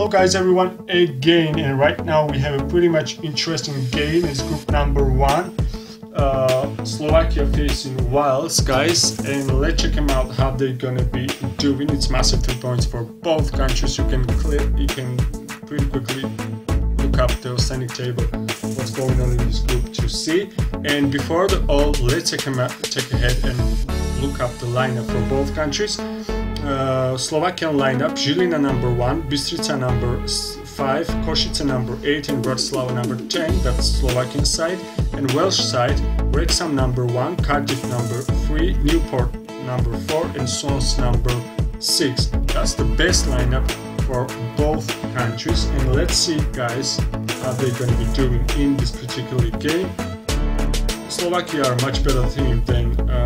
Hello guys everyone again and right now we have a pretty much interesting game. It's group number one. Uh, Slovakia facing Wales guys and let's check them out how they're gonna be doing. It's massive three points for both countries. You can click you can pretty quickly look up the standing table what's going on in this group to see. And before the all let's check, out, check ahead and look up the lineup for both countries. Uh, Slovakian lineup, Žilina number 1, Bystrica number 5, Košice number 8 and Bratislava number 10, that's Slovakian side, and Welsh side, Wrexham number 1, Cardiff number 3, Newport number 4 and Swans number 6. That's the best lineup for both countries and let's see guys how they're going to be doing in this particular game. Slovakia are a much better team than uh,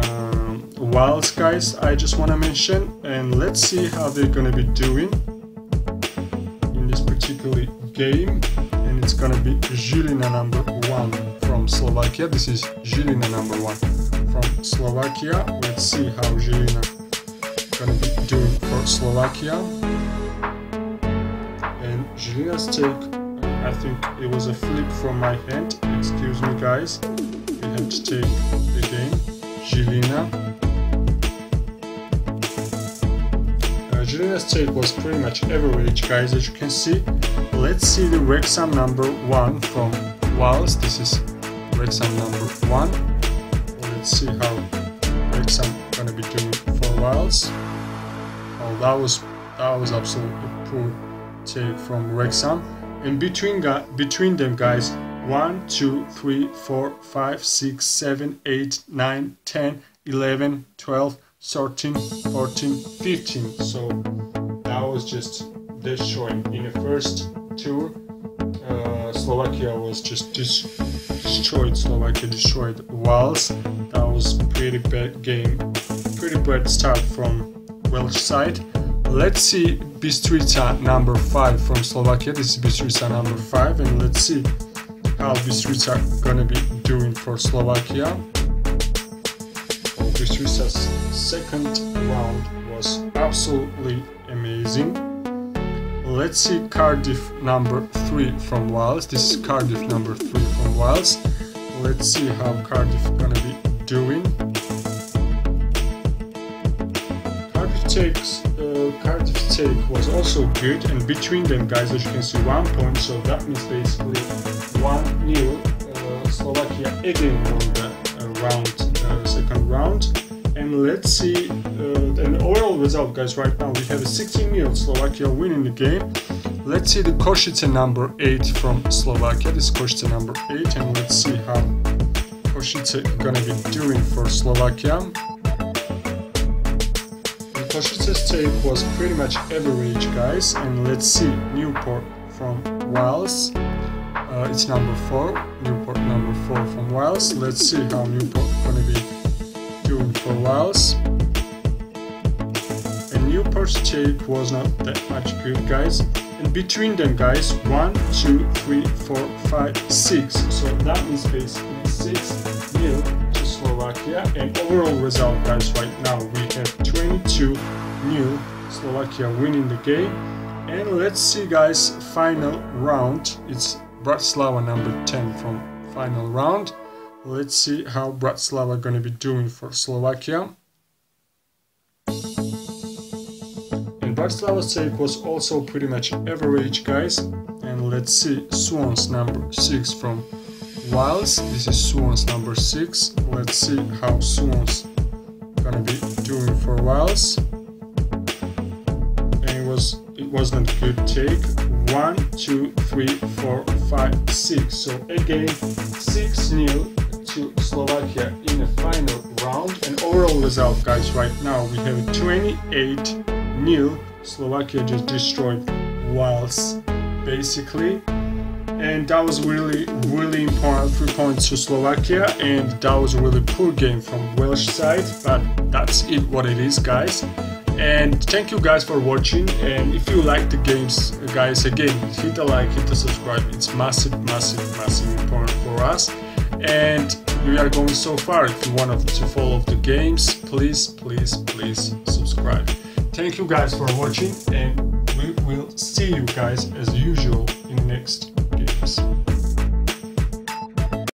Wales guys I just want to mention and let's see how they're gonna be doing in this particular game. And it's gonna be Žilina number one from Slovakia. This is Žilina number one from Slovakia. Let's see how Žilina gonna be doing for Slovakia. And Žilina's take I think it was a flip from my hand. Excuse me guys. We have to take the game Žilina's take was pretty much average guys as you can see. Let's see the Wrexham number 1 from Wales. This is Wrexham number 1. Let's see how Wrexham gonna be doing for Wales. Oh that was that was absolutely poor take from Wrexham. And between between them guys 1, 2, 3, 4, 5, 6, 7, 8, 9, 10, 11, 12, 13, 14, 15. So that was just destroying. In the first tour, uh, Slovakia was just destroyed. Slovakia destroyed Wales. That was pretty bad game. Pretty bad start from Welsh side. Let's see Bystrica number 5 from Slovakia. This is Bystrica number 5 and let's see how Bystrica gonna be doing for Slovakia. Bystrica's second round was absolutely amazing. Let's see Cardiff number 3 from Wales. This is Cardiff number 3 from Wales. Let's see how Cardiff is gonna be doing. Cardiff takes uh, Cardiff take was also good and between them guys as you can see one point so that means basically one nil uh, Slovakia again won the uh, round and let's see uh, an overall result guys right now. We have a 16 0 Slovakia winning the game. Let's see the Košice number 8 from Slovakia. This is Košice number 8 and let's see how Košice gonna be doing for Slovakia. And Košice's tape was pretty much average guys and let's see Newport from Wales. Uh, it's number 4 Newport number 4 from Wales. Let's see how Newport gonna be for Wales. And Newport's take was not that much good, guys. And between them, guys, one, two, three, four, five, six. So that means basically 6 nil to Slovakia. And overall result, guys, right now we have 22 nil Slovakia winning the game. And let's see, guys, final round. It's Bratislava number 10 from final round. Let's see how Bratislava gonna be doing for Slovakia. And Bratislava's take was also pretty much average, guys. And let's see Swans number 6 from Wales. This is Swans number 6. Let's see how Swans gonna be doing for Wales. And it was it wasn't a good take. One, two, three, four, five, six. So again, six nil to Slovakia in the final round. And overall result, guys, right now we have 28 new. Slovakia just destroyed Wales, basically. And that was really, really important three points to Slovakia. And that was a really poor game from Welsh side. But that's it, what it is, guys and thank you guys for watching and if you like the games guys again hit a like hit a subscribe it's massive massive massive important for us and we are going so far if you want to follow the games please please please subscribe thank you guys for watching and we we'll see you guys as usual in next games.